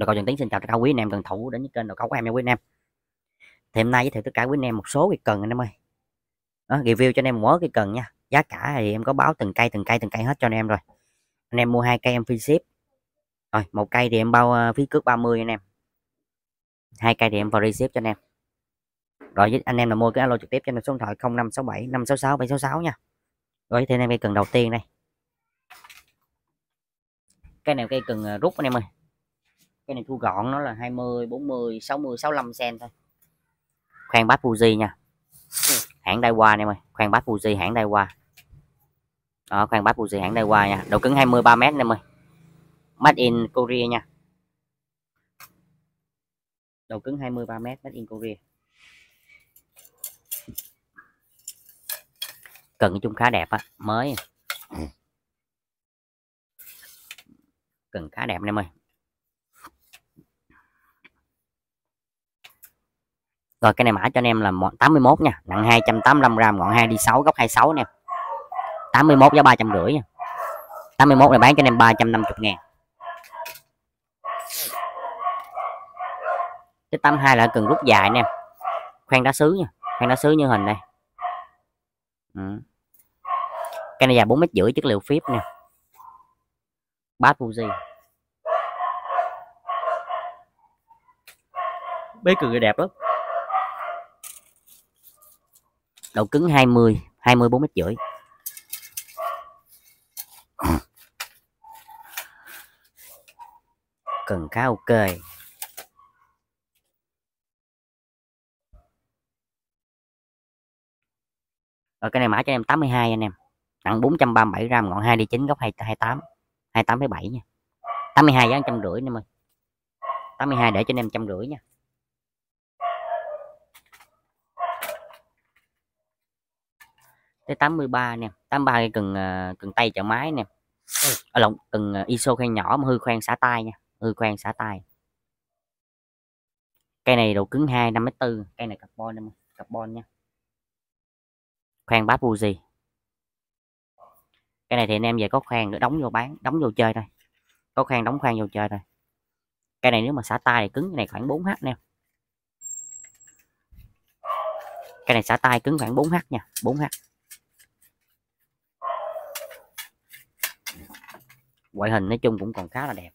Đồ cầu Trần Tiến xin chào tất cả quý anh em cần thủ đến với kênh đồ cầu của em nha quý anh em. Thì hôm nay giới thiệu tất cả quý anh em một số cái cần anh em ơi. Đó, review cho anh em mỗi cái cần nha. Giá cả thì em có báo từng cây từng cây từng cây hết cho anh em rồi. Anh em mua hai cây em free ship. Rồi, một cây thì em bao uh, phí cước 30 anh em. Hai cây thì em free ship cho anh em. Rồi với anh em là mua cái alo trực tiếp cho em số điện thoại 0567 566 766 nha. Rồi thì anh em cây cần đầu tiên đây. Cái này cây cần ờ, rút anh em ơi cái này thu gọn nó là 20 40 60 65 cm thôi. Khoan bát Fuji nha. Hãng Daiwa em ơi khoan bát Fuji hãng Daiwa. Đó khoan bát Fuji hãng Daiwa nha. Độ cứng 23 m em ơi. Made in Korea nha. Độ cứng 23 m made in Korea. Cần chung khá đẹp á mới. Cần khá đẹp em ơi rồi, cái này mã cho anh em là 81 nha. Nặng 285 gram, ngọn 2 đi 6 góc 26 anh em 81 giá 350 nha. 81 này bán cho anh em 350 ngàn. Cái 82 là cần rút dài anh em. Khoan đá sứ nha, khoan đá sứ như hình đây. Ừ. cái này dài 4 mét rưỡi chất liệu phíp nè. Bát Fuji bế cười đẹp lắm độ cứng 20 20 4 mét rưỡi. Cần khá ok. Rồi cái này mã cho em 82 anh em. Nặng 437 gram ngọn 2 đi 9 góc 28 28,7 nha. 82 giá trăm rưỡi anh em ơi. 82 để cho anh em trăm rưỡi nha. Tới 83 nè 83 cái cần ờ, cần tay chợ máy nè. Ở lộn cần ờ, iso khoan nhỏ mà hư khoan xả tay nha hư khoan xả tay. Cây này độ cứng 2 5 4 cây này carbon em carbon nha. Khoan bát Fuji cái này thì anh em về có khoan đóng vô bán đóng vô chơi thôi. Có khoan đóng khoan vô chơi thôi. Cây này nếu mà xả tay thì cứng cái này khoảng 4h nè. Cái này xả tay cứng khoảng 4h nha 4h ngoại hình nói chung cũng còn khá là đẹp.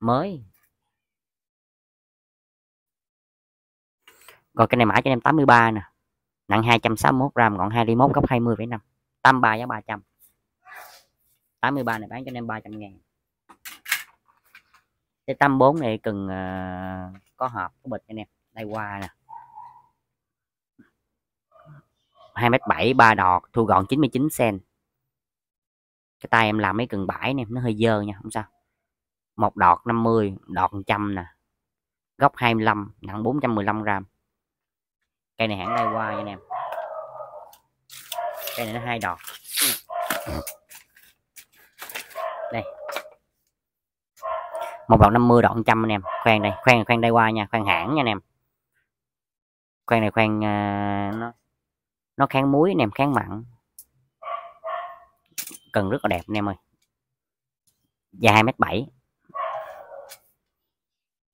Mới. Còn cái này mã cho em 83 nè. Nặng 261 gram ngọn 21 góc 20,5 83 giá 300 83 này bán cho em 300 ngàn. Cái 84 này cần uh, có hộp có bịch anh em. Đây qua nè. 2m7 3 đọt thu gọn 99 cm cái tay em làm mấy cần bãi nè nó hơi dơ nha không sao. Một đọt 50 đọt 100 nè. Góc 25 nặng 415 gram cây này hãng đây qua nha anh em. Cây này nó hai đọt. Đây. Một đọt 50 đọt 100 anh em. Khoan đây khoan khoan đây qua nha khoan hãng nha anh em. Khoan này khoan uh, nó nó kháng muối anh em kháng mặn cần rất là đẹp anh em ơi. Dài 2 mét 7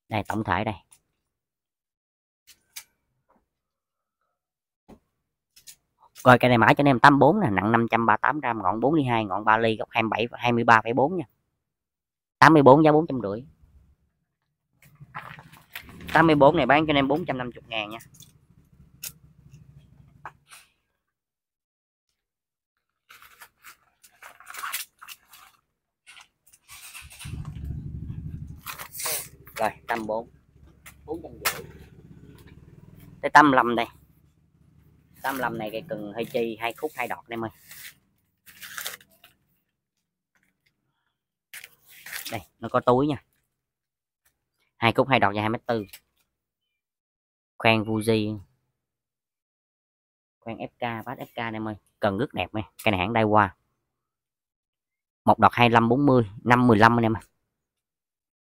đây tổng thể đây. Rồi cây này mã cho anh em 84 nè nặng 538 gram ngọn 4 đi 2 ngọn 3 ly góc 27 23,4 nha. 84 giá 450 84 này bán cho anh em 450 ngàn nha. Rồi trăm bốn. Bốn trăm rưỡi tới tâm lầm đây. Tâm lầm này cái cần hơi chi, hai khúc, hai đọt em ơi. Đây, nó có túi nha. Hai khúc, hai đọt và hai mét tư. Khoan Fuji khoan FK bát FK em ơi. Cần rất đẹp này cái này hãng đai qua một đọt 25 40 5 15 anh em ơi.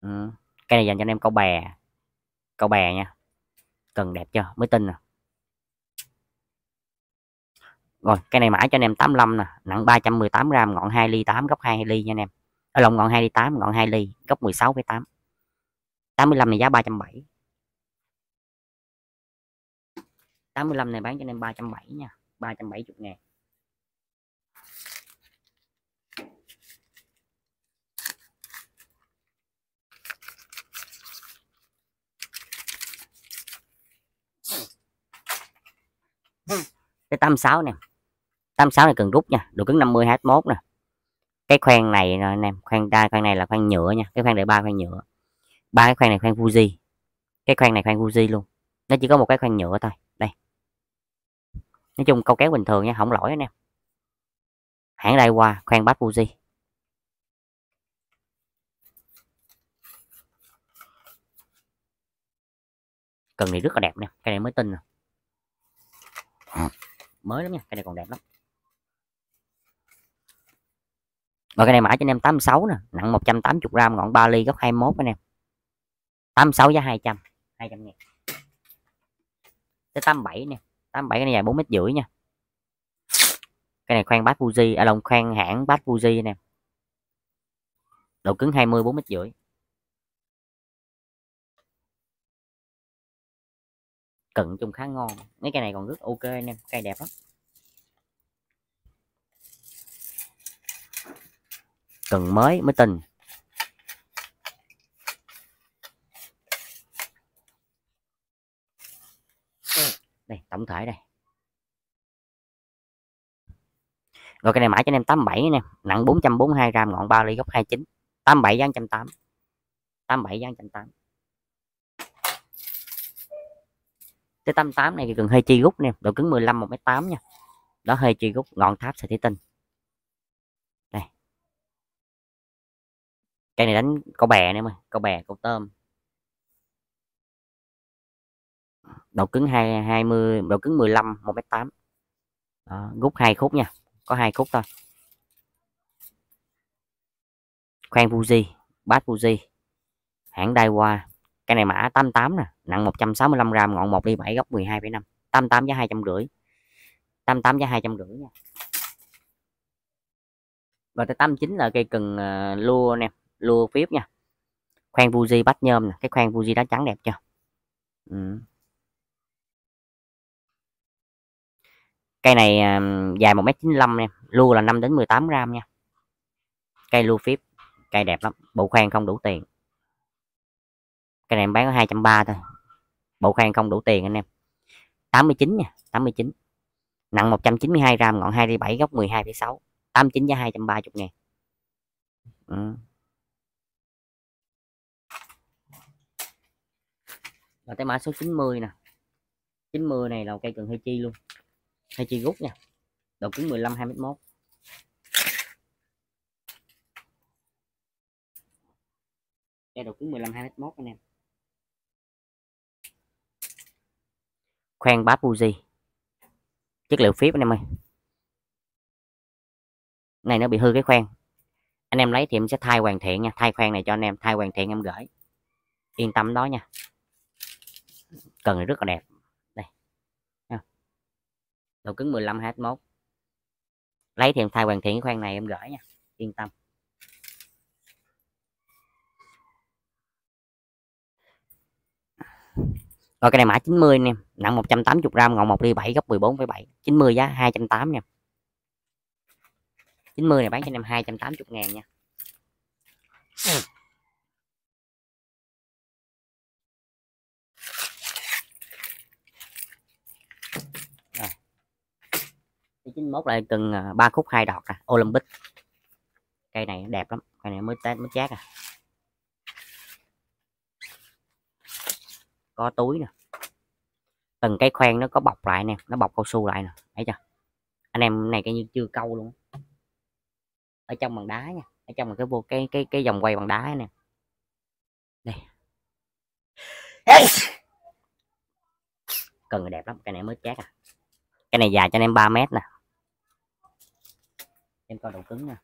Ừ cái này dành cho anh em câu bè. Câu bè nha. Cần đẹp chưa? Mới tin nè. Rồi cái này mã cho anh em 85 nè. Nặng 318 gram ngọn 2 ly 8 góc 2 ly nha anh em. À, Ở lòng ngọn 2 ly 8 ngọn 2 ly góc 16,8 85 này giá 370 85 này bán cho anh em 370 nha. 370 ngàn. Cái 86 nè 86 này cần rút nha độ cứng 50 21 nè. Cái khoen này nè anh em khoen đa khoen này là khoen nhựa nha, cái khoen đệ ba khoen nhựa. Ba cái khoen này khoen Fuji. Cái khoen này khoen Fuji luôn. Nó chỉ có một cái khoen nhựa thôi. Đây. Nói chung câu kéo bình thường nha, không lỗi anh em. Hãng đây qua khoen bát Fuji. Cần này rất là đẹp nè cái này mới tin nè. À mới lắm nha, cái này còn đẹp lắm. Và cái này mã cho anh em 86 nè, nặng 180 gram ngọn 3 ly gốc 21 anh em. 86 giá 200 200 ngàn. Tới 87 nè 87 cái này dài 4 mét rưỡi nha. Cái này khoan bát Fuji à lồng khoan hãng bát Fuji nè. Độ cứng 20 4 mét rưỡi. Cận chung khá ngon. Mấy cây này còn rất ok anh em cây đẹp lắm. Cần mới mới tình đây, tổng thể đây. Rồi cái này mãi cho anh em 87 nè, nặng 442 gram, ngọn 3 ly gốc 29 87 giá 180 87 giá 180 cái 88 này thì cần hơi chi rút nè độ cứng 15 1 8 nha. Đó hơi chi rút ngọn tháp sẽ thủy tinh. Đây. Cây này đánh câu bè nè mà câu bè câu tôm. Độ cứng 2 20 độ cứng 15 1 8 đó, rút hai khúc nha có hai khúc thôi. Khoan Fuji bát Fuji hãng Daiwa cái này mã 88 nè nặng 165 gram ngọn 1 ly 7 góc 12,5 88 giá 250 88 giá 250 nha. Rồi tới 89 là cây cần uh, lua nè lua phíp nha. Khoan Fuji bắt nhôm nè cái khoan Fuji đá trắng đẹp chưa? Ừ. cây này uh, dài 1m95 nè lua là 5 đến 18 gram nha. Cây lua phíp cây đẹp lắm bộ khoan không đủ tiền cái này em bán có 230 thôi. Bộ khoan không đủ tiền anh em. 89 nha 89 nặng 192 gram ngọn 27 góc 12,6 89 giá 230 ngàn. Ừ. và tới mã số 90 nè. 90 này là cây cần hơi chi luôn. Hơi chi rút nha. Độ cứng 15 21 cây độ cứng 15 21 anh em. Khoen bát Fuji chất liệu phíp anh em ơi. Này, nó bị hư cái khoen anh em lấy thì em sẽ thay hoàn thiện nha. Thay khoen này cho anh em, thay hoàn thiện em gửi. Yên tâm đó nha. Cần này rất là đẹp. Đây. Độ cứng 15 21 lấy thì em thay hoàn thiện cái này em gửi nha. Yên tâm rồi cái này mã 90 nè nặng 180 gram ngọn 1 ly 7 góc 14,7 90 giá 280 nha 90 này bán cho anh em 280 ngàn nha. Rồi. 91 lại từng à, 3 khúc hai đọt à Olympic. Cây này đẹp lắm cây này mới tết mới chát à. Có túi nè. Từng cái khoen nó có bọc lại nè, nó bọc cao su lại nè. Thấy chưa? Anh em này cái như chưa câu luôn ở trong bằng đá nha, ở trong là cái vô, cái cái cái vòng quay bằng đá nè. Đây. Cần đẹp lắm, cái này mới chát à. Cái này dài cho anh em 3 mét nè. Em coi độ cứng nha.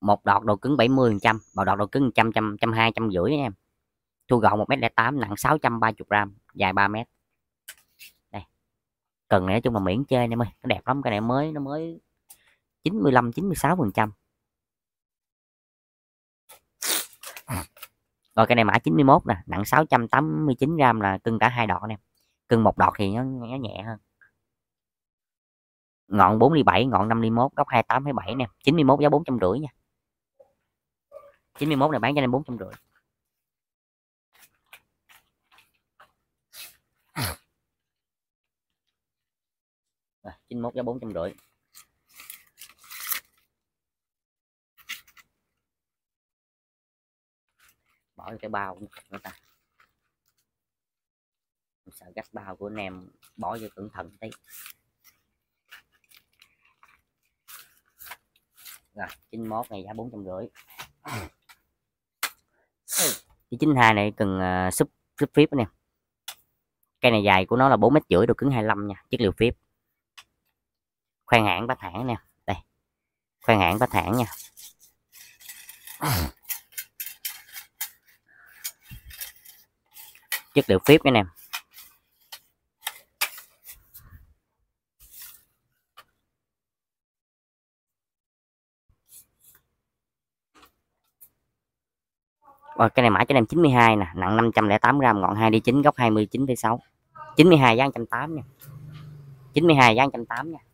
Một đọt độ cứng 70 trăm bảo đọt độ cứng trăm trăm trăm hai, trăm rưỡi em thu gọn 1m08 nặng 630 gram dài 3 m. đây. Cần này nói chung là miễn chơi em ơi nó đẹp lắm cái này mới nó mới 95 96 phần trăm. Rồi cái này mã 91 nè nặng 689 gram là cưng cả hai đọt em. Cưng một đọt thì nó, nó nhẹ hơn. Ngọn 47, ngọn 51, góc 28 27 nè 91 giá 450 nha. 91 này bán cho em 450 rồi 91 giá 450 bỏ cái bao nữa ta. Sợ gách bao của anh em bỏ vô cẩn thận tí. Rồi 91 này giá 450 cái 92 này cần uh, súp súp phíp anh em cây này dài của nó là 4 mét rưỡi độ cứng 25 nha chất liệu phíp khoan hãng bắt hãng nè đây khoan hãng bắt hãng nha chất liệu phíp anh em Rồi cái này mã cho em 92 nè, nặng 508 g, ngọn 2 đi 9 góc 29,6. 92 giá 180 nha. 92 giá 180 nha.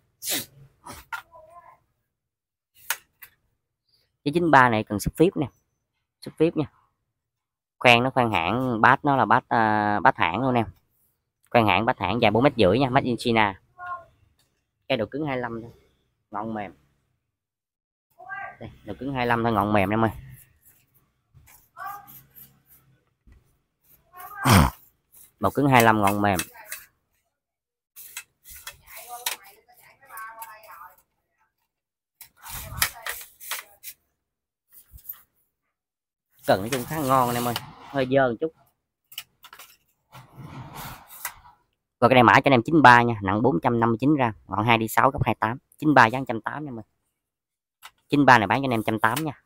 Cái 93 này cần sub phíp nè. Sub phíp nha. Khoan nó khoan hãng, bát nó là bát uh, bát hãng luôn em. Khoan hãng bát hãng dài 4 mét rưỡi nha, made in China. Cái độ cứng 25 thôi. Ngọn mềm. Đây, độ cứng 25 thôi ngọn mềm em ơi. độ cứng 25 ngọn mềm. Cần nói chung khá ngon anh em ơi, hơi dơ một chút. Rồi cái này mã cho anh em 93 nha, nặng 459 gram, ngọn 2 đi 6 góc 28, 93 giá 180 em ơi. 93 này bán cho anh em 180 nha.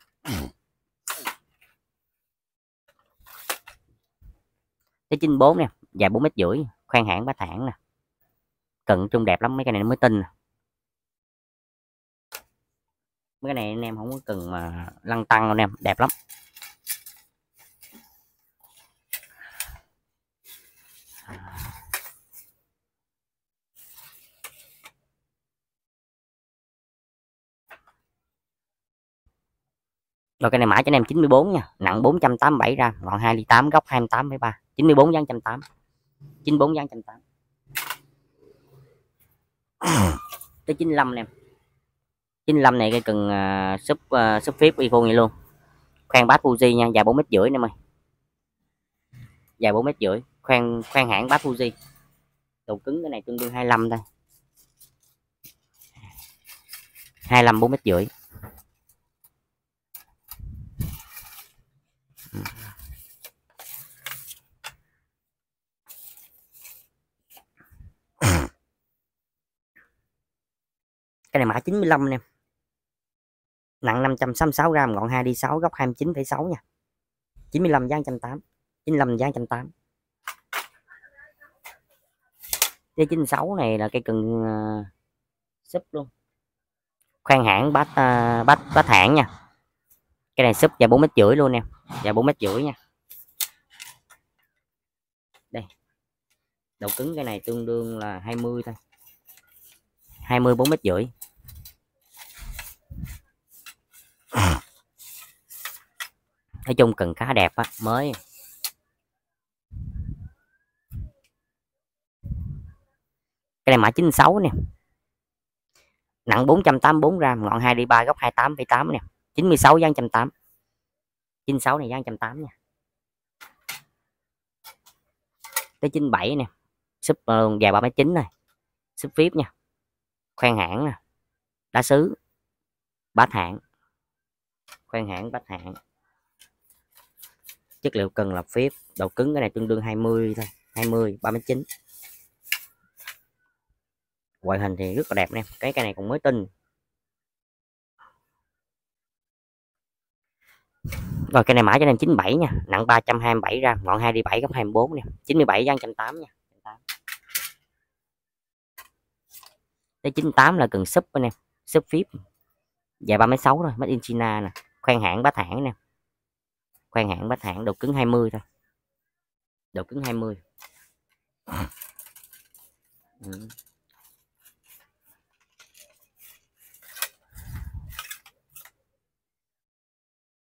cái 94 nè dài 4 mét rưỡi khoan hãng bát hãng nè cận trung đẹp lắm mấy cái này mới tin mấy cái này anh em không có cần mà lăn tăng anh em đẹp lắm Rồi cái này mã cho anh em 94 nha, nặng 487 gram, ngọn 2 ly 8, góc 28,3. 94 giá 108. 94 giá 108. tới 95 nè 95 này cái cần uh, sub uh, sub phép iPhone này luôn khoan bát Fuji nha dài 4 mét rưỡi nè mày dài 4 mét rưỡi khoan khoan hãng bát Fuji độ cứng cái này tương đương 25 thôi. 25 4 mét rưỡi cái này mã 95 nè nặng 566 gram ngọn 2 đi 6 góc 29,6 nha. 95 giá 180 95 giá 180 cái 96 này là cây cần uh, súp luôn. Khoan hãng bát uh, bát bát hãng nha. Cái này súp dài 4 mét rưỡi luôn nè dài 4 mét rưỡi nha. Đây. Đầu cứng cái này tương đương là 20 thôi. 20 4 mét rưỡi. Nói chung cần cá đẹp á mới. Cái này mã 96 nè. Nặng 484 gram ngọn 2 đi 3 góc 28,8 nè. 96 giá 180 96 này giá 180 nha. Tới 97 nè. Súp uh, dài 39 này. Súp phíp nha. Khoan hãng nè. Đá sứ bát hạng khoan hãng bát hạng chất liệu cần là phép, độ cứng cái này tương đương 20 thôi 20 39 ngoại hình thì rất là đẹp nè, cái cây này cũng mới tinh. Rồi cái này mã cho em 97 nha, nặng 327 ra, ngọn 2 đi 7 góc 24 nè 97 gian 180 nha. Tới 98 là cần súp anh em súp phíp dài 36 rồi mất in China nè, khoan hãng, bát hãng nè khoan hãng, bách hãng độ cứng 20 thôi. Độ cứng 20 ừ.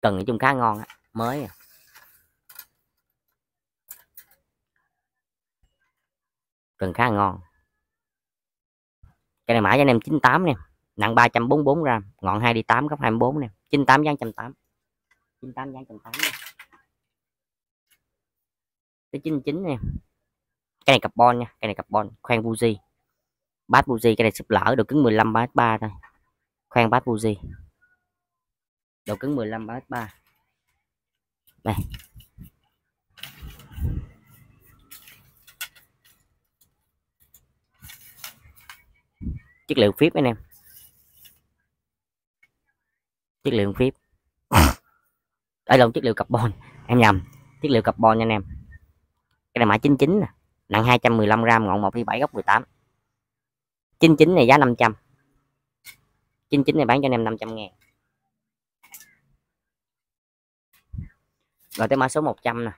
cần ở chung khá ngon á, mới à. cần khá ngon. Cái này mã cho anh em 98 nè. Nặng 344 gram, ngọn 2 đi 8 góc 24 nè. 98 dáng 180 98 dáng 180 nè. Tới 99 nè. Cái này carbon nha, cái này carbon khoan buji bát buji cái này sụp lỡ độ cứng 15 bát 3 thôi. Khoan bát buji độ cứng 15 bát 3 đây. Chất liệu phíp anh em. Chất liệu phíp ở lộn chất liệu carbon. Em nhầm. Chất liệu carbon nha anh em. Cái này mã 99 nè. Nặng 215 gram, ngọn 1 7 góc 18 99 này giá 500 99 này bán cho anh em 500 ngàn. Rồi tới mã số 100 nè.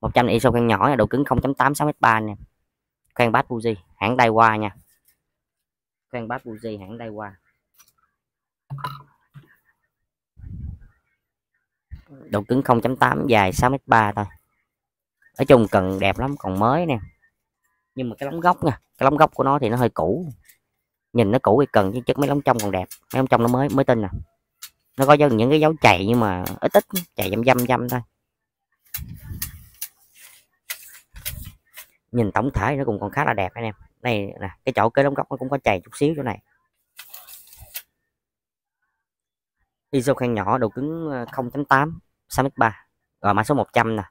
100 này ISO khoang nhỏ độ cứng 0.8 6m3 nè khoang bát Fuji hãng Daiwa nha. Khoang bát Fuji hãng Daiwa độ cứng 0.8 dài 6m3 thôi. Nói chung cần đẹp lắm, còn mới nè. Nhưng mà cái lóng gốc nha, cái lóng gốc của nó thì nó hơi cũ. Nhìn nó cũ thì cần, chứ chất mấy lóng trong còn đẹp. Mấy lóng trong nó mới mới tinh nè nó có những cái dấu chày nhưng mà ít ít, chày dăm dăm dăm thôi. Nhìn tổng thể nó cũng còn khá là đẹp anh em. Đây nè, cái chỗ cái đóng góc nó cũng có chày chút xíu chỗ này. ISO khoan nhỏ độ cứng ờ, 0.8 6m3 rồi mã số 100 nè.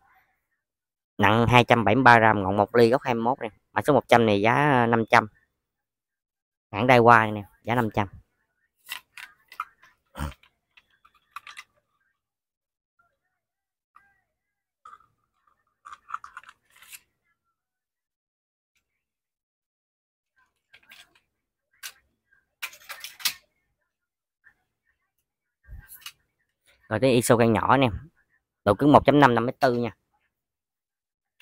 Nặng 273 gram, ngọn 1 ly gốc 21 nè. Mã số 100 này giá ờ, 500 hãng Daiwa nè, giá 500 rồi tới ISO gan nhỏ nè. Độ cứng 1.5 5 4 nha.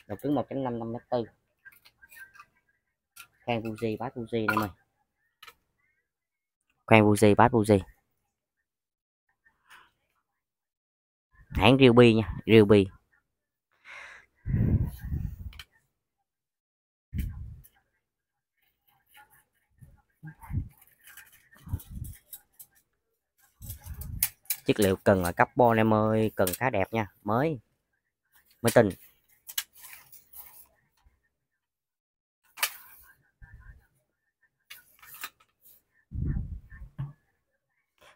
Độ cứng 1.5 5 4 khoan Fuji bát Fuji nè mày? Khoan Fuji bát Fuji hãng Ryobi nha, Ryobi. Chất liệu cần là carbon em ơi cần khá đẹp nha. Mới. Mới tình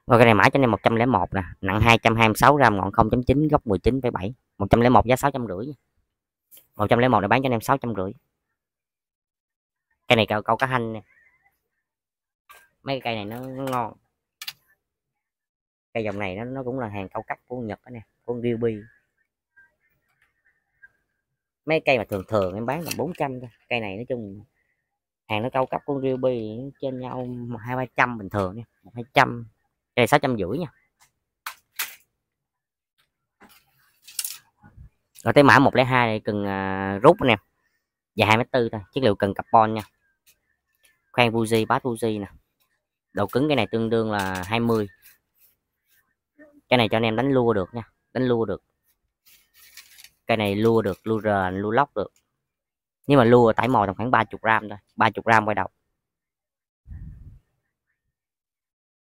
rồi cái này mã cho em 101 nè. Nặng 226 gram ngọn 0.9 góc 19,7 101 giá 650 101 này bán cho anh em 650 Cái này câu, câu cá hanh nè. Mấy cái cây này nó, nó ngon cây dòng này nó, nó cũng là hàng cao cấp của Nhật đó nè con ruby mấy cây mà thường thường em bán là 400 thôi. Cây này nói chung hàng nó cao cấp con ruby trên nhau hai ba trăm bình thường nha một hai trăm. Cây này sáu trăm rưỡi nha. Rồi tới mã 102 này cần uh, rút nè. Dài hai mét tư thôi chất liệu cần carbon nha. Khoan Fuji bát Fuji nè. Độ cứng cái này tương đương là 20 cái này cho anh em đánh lua được nha. Đánh lua được. Cái này lua được lua rờ lua lóc được. Nhưng mà lua tải mồi tầm khoảng 30 gram thôi 30 gram quay đầu.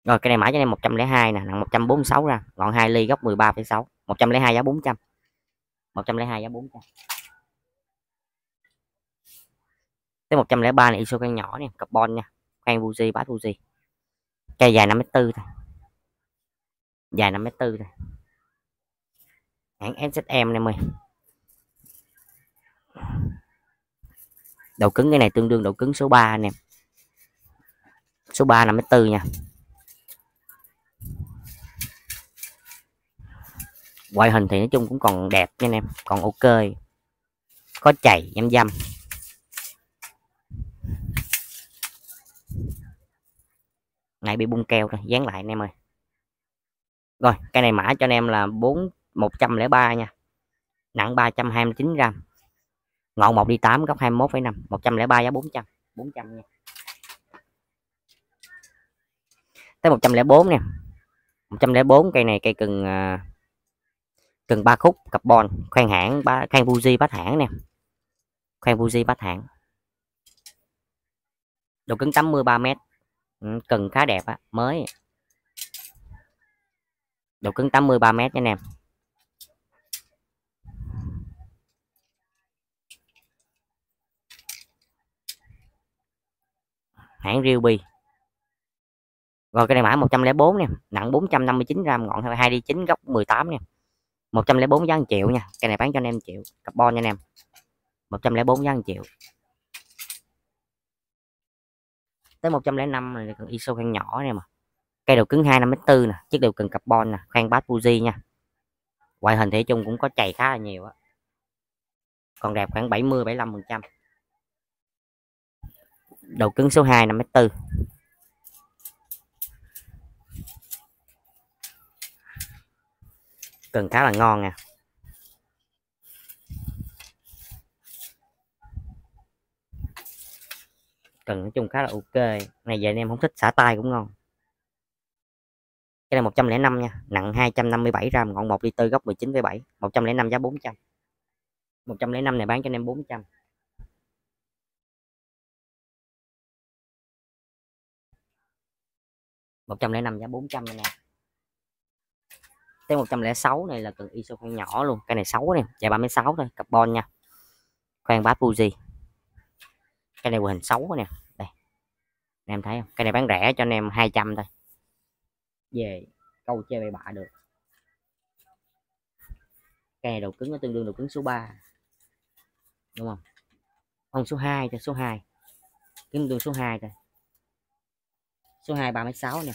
Rồi cái này mã cho em 102 nè nặng 146 ra ngọn 2 ly góc 13,6 102 giá 400 102 giá 400 tới 103 này ISO con nhỏ nè carbon nha khoan buji bát buji cây dài 5m4 thôi dài 5m4 này hãng SSM em ơi độ cứng cái này tương đương đầu cứng số 3 anh em. Số 3 5m4 nha. Ngoại hình thì nói chung cũng còn đẹp nha anh em, còn ok. Có chảy dăm dăm. Này bị bung keo rồi dán lại anh em ơi rồi cây này mã cho anh em là 4 103 nha. Nặng 329 gram. Ngọn 1 đi 8 góc 21,5 103 giá 400 400 nha. Tới 104 nè. 104 cây này cây cần à, cần ba khúc carbon. Khoan hãng ba khoan Fuji bát hãng nè. Khoan Fuji bát hãng. Độ cứng 83 m ừ, cần khá đẹp á mới độ cứng 83 m nha anh em. Hãng Ryobi. Rồi cái này mã 104 nè, nặng 459 gram, ngọn 2 đi 9 góc 18 nè. 104 giá 1 triệu nha, cái này bán cho anh em triệu, carbon nha anh em. 104 giá 1 triệu. Tới 105 là còn ISO khoan nhỏ nè mà cây đầu cứng 2 5 4 nè, chiếc đầu cần carbon nè khoang bát Fuji nha. Ngoại hình thể chung cũng có chày khá là nhiều á. Còn đẹp khoảng 70 75 phần trăm. Đầu cứng số 2 5 4 cần khá là ngon nha. Cần nói chung khá là ok. Này giờ anh em không thích xả tay cũng ngon cái này 105 nha. Nặng 257 gram ngọn 1 ly tư gốc 19,7 105 giá 400 105 này bán cho anh em 400 105 giá 400 nha. Nè tới 106 này là cần ISO khoan nhỏ luôn. Cái này 6 này dài 36 thôi carbon nha. Khoan bát Fuji. Cái này hình 6 nè. Đây. Anh em thấy không? Cái này bán rẻ cho anh em 200 thôi về câu chơi bậy bạ được. Cái này độ cứng nó tương đương đầu cứng số 3 đúng không? Không số 2 cho số 2 tương đương số 2 thôi số 2 36 nè.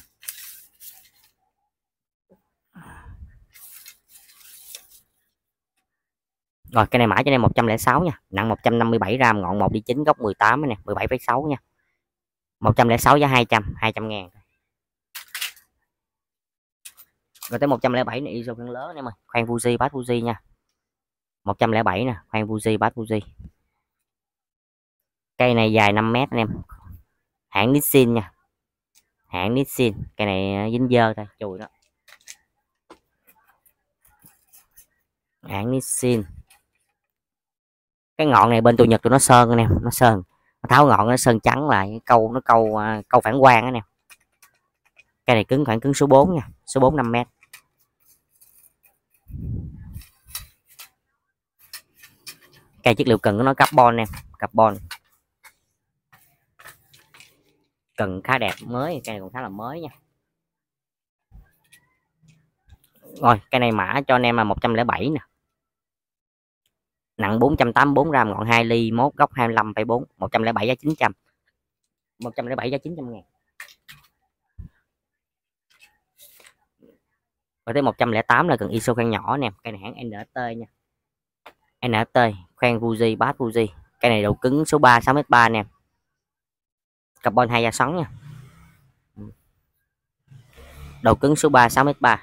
Rồi cái này mã cho em 106 nha. Nặng 157 gram ngọn 1 đi 9 góc 18 nè 17,6 nha. 106 giá 200 200 ngàn rồi tới 107 này ISO phân lớn em ơi. Khoan Fuji bass Fuji nha. 107 nè, khoan Fuji bass Fuji. Cây này dài 5 mét anh em. Hãng Nissin nha. Hãng Nissin, cây này ờ, dính dơ thôi, chùi đó hãng Nissin. Cái ngọn này bên tụi nhật tụi nó sơn anh em, nó sơn. Nó tháo ngọn nó sơn trắng lại câu nó câu ờ, câu phản quang anh em. Cây này cứng khoảng cứng số 4 nha, số 4 5 mét cây chất liệu cần của nó carbon em carbon. Cần khá đẹp mới cây này còn khá là mới nha. Rồi cây này mã cho anh em là 107 nè. Nặng 484 gram ngọn 2 ly mốt góc 25,4 107 giá 900 107 giá 900 ngàn. Rồi tới 108 là cần ISO khoang nhỏ nè. Cây này hãng NT nha. NT khoang Fuji bass Fuji. Cây này đầu cứng số 3 6m3 nè. Carbon 2 da xoắn nha. Ừ. Đầu cứng số 3 6m3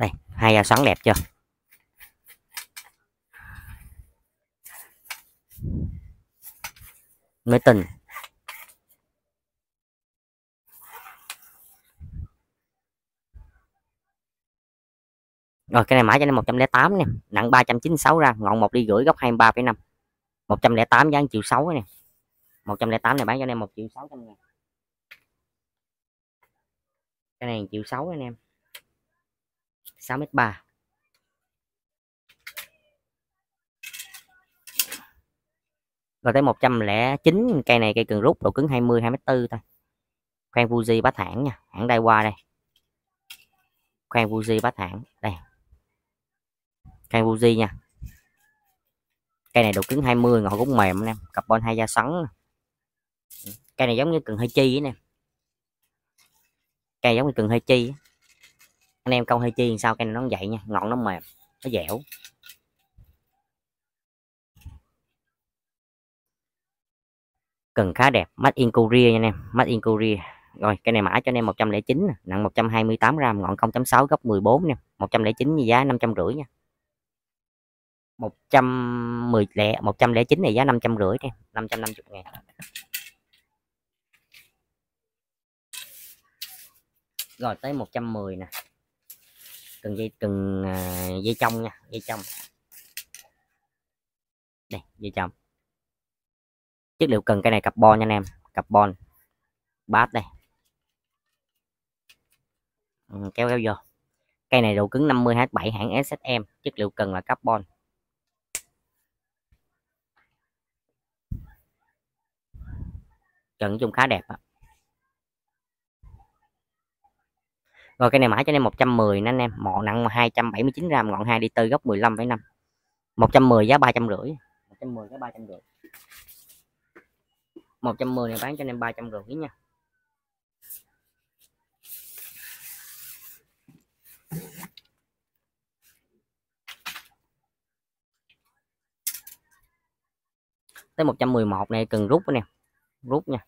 đây hai da xoắn đẹp chưa? Mới tình rồi cái này mã cho nên 108 nè. Nặng 396 ra ngọn một đi rưỡi góc 23,5 108 giá 1 triệu 6 nè. 108 này bán cho anh em 1 triệu 600 ngàn. Cái này 1 triệu 6 anh em. 6m3 rồi tới 109 cây này cây cường rút, độ cứng 20 2m4 thôi. Khoan Fuji bát hãng nha hãng đai qua đây. Khoan Fuji bát hãng đây. Khoan Fuji nha. Cây này độ cứng 20 ngọn cũng mềm nè, carbon hai da sắn cây này giống như cần hơi chi nè. Cây giống như cần hơi chi anh em câu hơi chi sao cây này nó vậy nha, ngọn nó mềm, nó dẻo. Cần khá đẹp mắt in Korea nha anh em mắt in Korea. Rồi, cái này mã cho anh em 109 nặng 128 gram, ngọn 0.6 gấp 14 nha 109 giá 550 nha. 110 lẻ 109 này giá 550 nha 550 ngàn. Rồi, tới 110 nè cần dây cần dây trong nha dây trong. Đây dây trong. Chất liệu cần cái này carbon nha anh em carbon. Bát đây. Ừ, kéo kéo vô. Cây này độ cứng 50 H7 hãng SSM chất liệu cần là carbon. Trận chung khá đẹp á. Rồi cái này mã cho nên 110 nè anh em. Mọ nặng 279 gram ngọn 2 đi tư góc 15,5 110 giá 350 110 giá 350 110 này bán cho anh em 350 nha. Tới 111 này cần rút nè. Rút nha.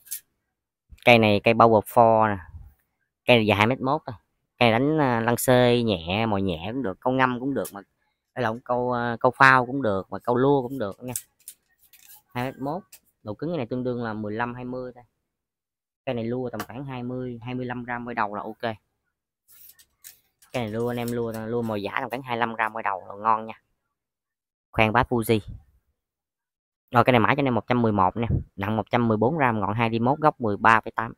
Cây này cây power 4 nè. Cây này dài 2m1 thôi hay đánh à, lăng xê nhẹ mồi nhẹ cũng được câu ngâm cũng được mà hay là câu à, câu phao cũng được mà câu lua cũng được nha. 2 mốt độ cứng này tương đương là 15 20 thôi. Cái này lua tầm khoảng 20 25 gram mới đầu là ok. Cái này lua anh em lua lua mồi giả tầm khoảng 25 gram mới đầu là ngon nha. Khoan bá Fuji rồi cái này mãi cho nên 111 nè nặng 114 gram ngọn 2 đi mốt góc 13,8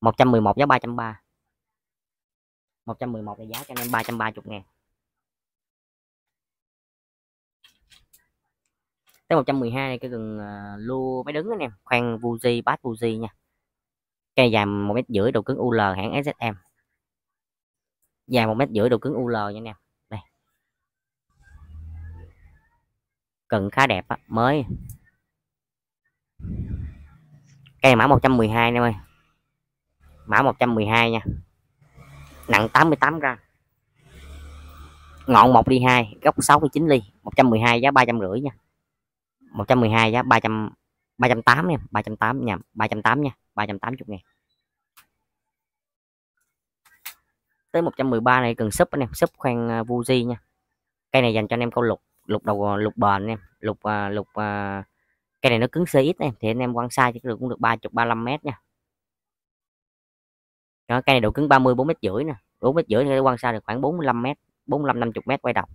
111 giá 330 111 là giá cho anh em 330 ngàn. Tới 112 này cái gần à, uh, lua máy đứng anh em khoan Fuji bát Fuji nha. Cây dài một mét rưỡi độ cứng UL hãng SSM dài một mét rưỡi độ cứng UL nha anh em đây. Cần khá đẹp á mới. Cây mã 112 em ơi. Mã 112 nha nặng 88 gram. Ngọn 1 ly 2 gốc 69 ly 112 giá 350 nha. 112 giá 300 380 nha 308 nha 308 nha 380 ngàn. Tới 113 này cần súp anh em súp khoan à, uh, Fuji nha. Cây này dành cho anh em câu lục lục đầu à, lục bền anh em lục uh, lục uh, cây này nó cứng CX em thì anh em quăng sai chứ được cũng được 30 35 mét nha đó, cây này độ cứng 30 4 mét rưỡi nè. 4 mét rưỡi thì quăng xa được khoảng 45 mét 45 50 mét quay đầu.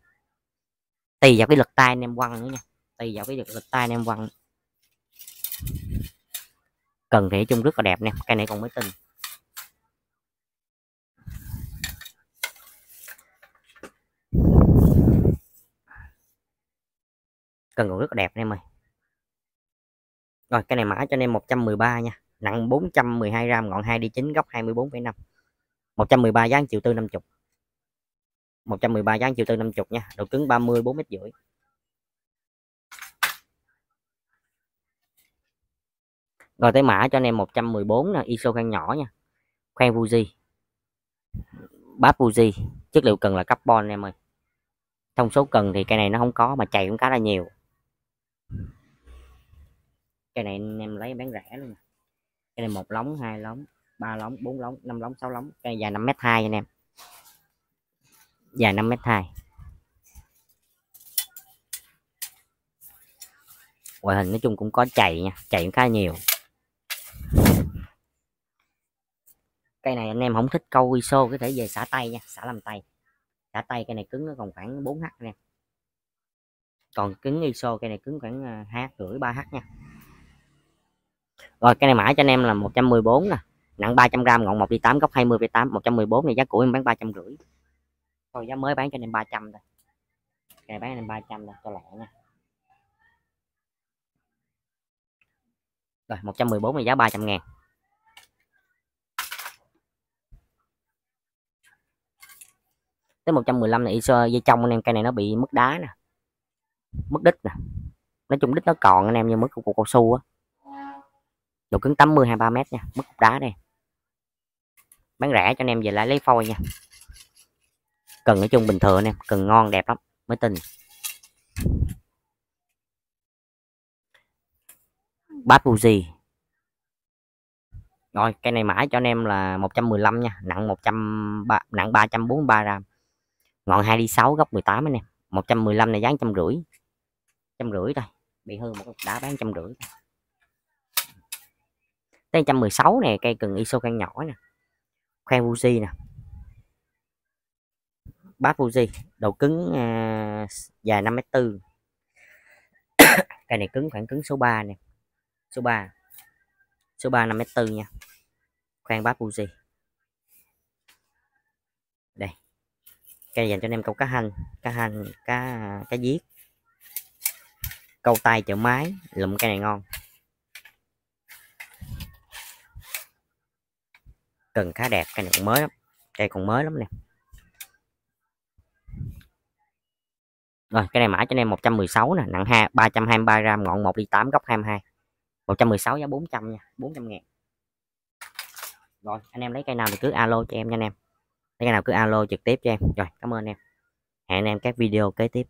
Tùy vào cái lực tay anh em quăng nữa nha. Tùy vào cái lực tay anh em quăng. Cần thì chung rất là đẹp nè cây này còn mới tinh. Cần còn rất là đẹp em ơi. Rồi cái này mã cho anh em 113 nha nặng 412 gram ngọn 2 đi 9 góc 24,5 113 giá chiều tư 50 113 giá chiều tư 50 nha độ cứng 30 4 mét rưỡi. Rồi tới mã cho anh em 114 nè ISO khoang nhỏ nha. Khoang Fuji. Bát Fuji chất liệu cần là carbon em ơi. Thông số cần thì cây này nó không có mà chạy cũng khá là nhiều. Cây này anh em lấy bán rẻ luôn cái này một lóng hai lóng ba lóng bốn lóng năm lóng sáu lóng. Cây dài năm mét hai anh em. Dài năm mét hai. Ngoại hình nói chung cũng có chạy nha chạy cũng khá nhiều. Cây này anh em không thích câu iso có thể về xả tay nha xả làm tay. Xả tay cây này cứng nó còn khoảng 4 h nè còn cứng iso cây này cứng khoảng à, h rưỡi ba h nha rồi, cái này mã cho anh em là 114 nè. Nặng 300 g ngọn 1 đi 8 góc 20 về 8 114 này giá cũ em bán 350 thôi, giá mới bán cho anh em 300 thôi. Cái này bán anh em 300 thôi cho lẹ nha. Rồi 114 này giá 300 ngàn. Tới 115 này ISO dây trong anh em, cây này nó bị mất đá nè. Mất đít nè. Nói chung đít nó còn anh em như mất cục cao su á độ cứng 80 23 m nha mức đá đây. Bán rẻ cho anh em về lại lấy phôi nha. Cần nói chung bình thường anh em, cần ngon đẹp lắm, mới tin. Bát Fuji rồi cây này mãi cho anh em là 115 nha, nặng 100 nặng 343 gram. Ngọn 2 đi 6 góc 18 anh em 115 này dán trăm rưỡi. Trăm rưỡi thôi, bị hư một đá bán trăm rưỡi tới 116 này cây cần iso căn nhỏ nè. Khoan Fuji nè. Bát Fuji đầu cứng à, dài 5m4 cây này cứng khoảng cứng số 3 nè. Số 3 số 3 5m4 nha. Khoan bát Fuji. Đây. Cây dành cho anh em câu cá hành cá hành cá cá giết. Câu tay chợ máy lụm cây này ngon. Cần khá đẹp cây này còn mới lắm. Cây còn mới lắm nè. Rồi, cái này mã cho anh em 116 nè, nặng 2 323 gram, ngọn 1 đi 8 góc 22 116 giá 400 nha 400 ngàn. Rồi, anh em lấy cây nào thì cứ alo cho em nha anh em. Lấy cây nào cứ alo trực tiếp cho em. Rồi, cảm ơn em. Hẹn anh em các video kế tiếp.